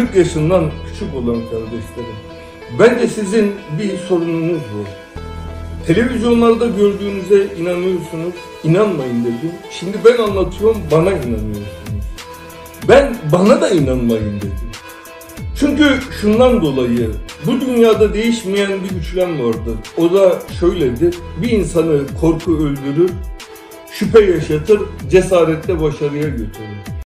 40 yaşından küçük olan kardeşlerim. ben de sizin bir sorununuz var. Televizyonlarda gördüğünüze inanıyorsunuz. İnanmayın dedim. Şimdi ben anlatıyorum bana inanıyorsunuz. Ben bana da inanmayın dedim. Çünkü şundan dolayı bu dünyada değişmeyen bir güçlem vardır. O da şöyledir. Bir insanı korku öldürür, şüphe yaşatır, cesaretle başarıya götürür.